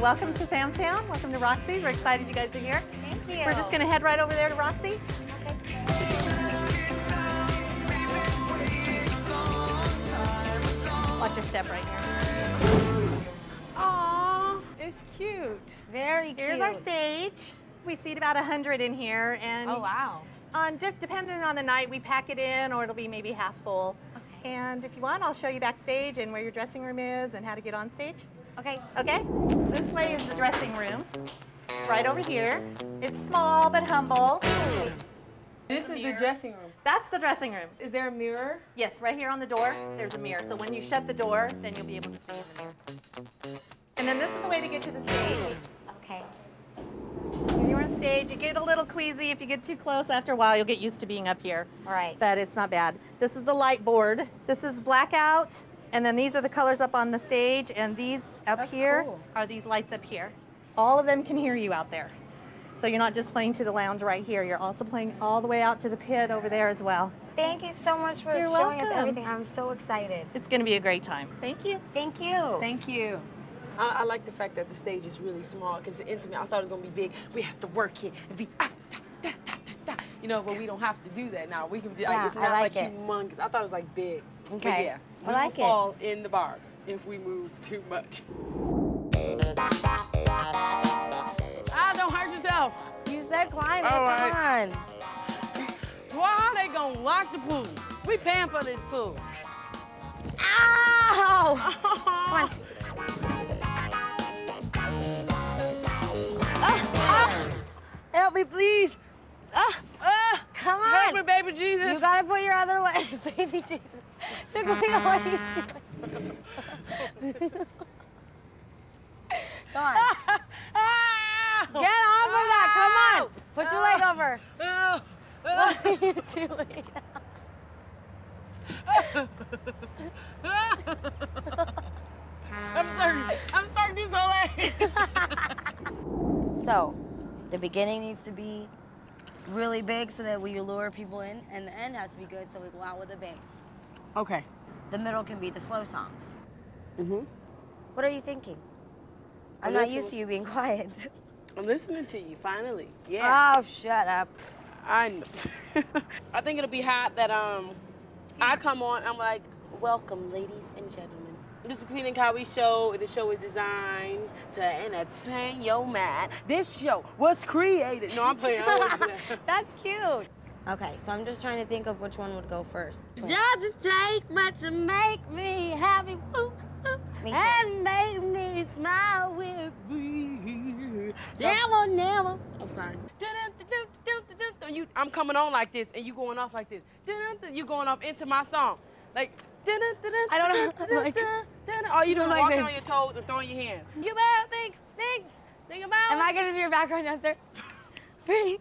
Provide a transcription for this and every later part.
welcome to Sam's Town. Welcome to Roxy's. We're excited you guys are here. Thank you. We're just going to head right over there to Roxy. Okay. Watch your step right here. Aww, it's cute. Very cute. Here's our stage. We seat about 100 in here, and Oh wow. on depending on the night, we pack it in, or it'll be maybe half full. Okay. And if you want, I'll show you backstage and where your dressing room is and how to get on stage. Okay. Okay? This way is the dressing room. It's right over here. It's small but humble. This is the dressing room. That's the dressing room. Is there a mirror? Yes, right here on the door, there's a mirror. So when you shut the door, then you'll be able to see in the mirror. And then this is the way to get to the stage. Okay. When you're on stage, you get a little queasy. If you get too close after a while, you'll get used to being up here. All right. But it's not bad. This is the light board. This is blackout. And then these are the colors up on the stage. And these up That's here cool. are these lights up here. All of them can hear you out there. So you're not just playing to the lounge right here. You're also playing all the way out to the pit over there as well. Thank you so much for You're showing us welcome. everything. I'm so excited. It's going to be a great time. Thank you. Thank you. Thank you. I, I like the fact that the stage is really small because it's intimate. I thought it was gonna be big. We have to work it and be ah, da, da, da, da, da. you know, but we don't have to do that now. We can do Yeah, like it's I not like like, it. humongous. I thought it was like big. But Okay. yeah, I we like it. will fall in the bar if we move too much. Ah, don't hurt yourself. You said climb it. All Come right. on. Why are they gonna lock the pool? We paying for this pool. Ow! Baby Jesus. Took away. On. Ah! Get off of that. Come on. Put your leg over. What are you doing? I'm sorry. I'm sorry, this whole. So, the beginning needs to be really big so that we lure people in, and the end has to be good so we go out with a bang. Okay. The middle can be the slow songs. Mm-hmm. What are you thinking? I'm I'm not listening. used to you being quiet. I'm listening to you, finally. Yeah. Oh, shut up. I know. I think it'll be hot that um I come on, I'm like, welcome, ladies and gentlemen. This is Queen and Kaui show. The show is designed to entertain your mind. This show was created. No, I'm playing. I always do that. That's cute. Okay, so I'm just trying to think of which one would go first. Doesn't take much to make me happy. Woo, woo, Me too. And make me smile with me. Never, never. I'm sorry. You, I'm coming on like this, and you going off like this. You going off into my song, like. I don't know, like-. All you doing Like walking this. on your toes and throwing your hands. You better think, think, think about. Am I gonna be your background dancer? Free,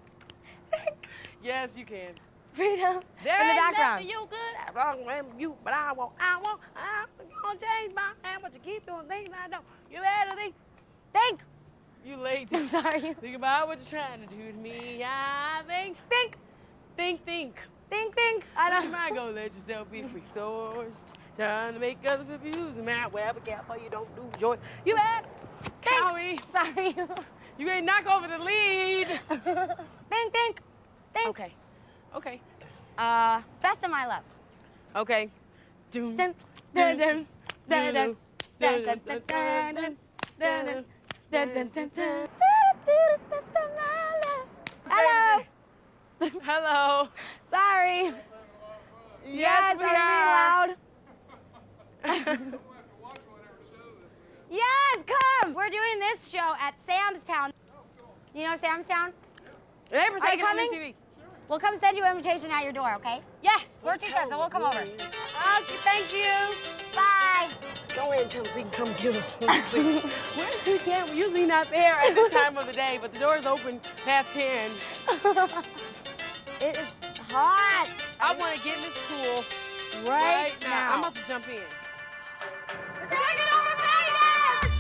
Yes, you can. freedom. There in the background. you good at wrong with you, but I won't, I won't, I'm gonna change my hand, but you keep doing things I don't. You better think, Think. you late. I'm sorry. think about what you're trying to do to me. I think, Think, think, think. Think, think. I don't. You might go let yourself be free. Sourced, trying to make other people use man. Wherever careful you don't lose yours. You better, Think. Kaui, Sorry. you ain't knock over the lead. think, think, think. Okay, okay, Uh, best of my love. okay. Doom, Dun, dun, dun, dun, dun, dun, dun, dun, dun, dun, dun, dun, dun, dun, dun. Best of my love. Hello. Hello. Sorry. Yes, we are we are. being loud? yes, come. We're doing this show at Sam's Town. You know Sam's Town? Neighbors Are you coming? TV. We'll come send you an invitation at your door, okay? Yes, we're two cents, so we'll come over. Okay, thank you. Bye. Go ahead and tell us he can come get us we sleep. Where's two ten? We're usually not there at this time of the day, but the door's open past ten. It is hot I want to get in this pool right, now. now. I'm about to jump in. Take it over, Vegas!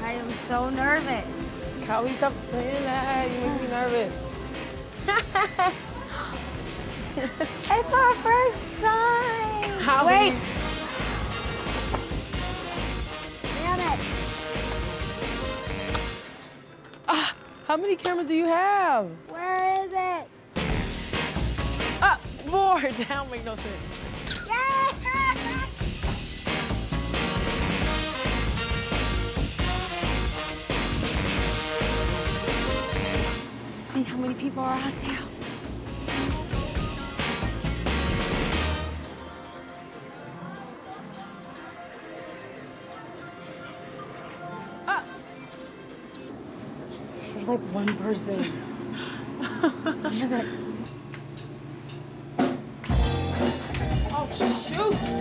I am so nervous. Kali, stop saying that. You make me nervous. It's our first sign. How Wait. Damn it. Ah, how many cameras do you have? Where is it? Ah, more. That don't make no sense. Yeah. See how many people are out there. There's like one person. Damn it. Oh, shoot.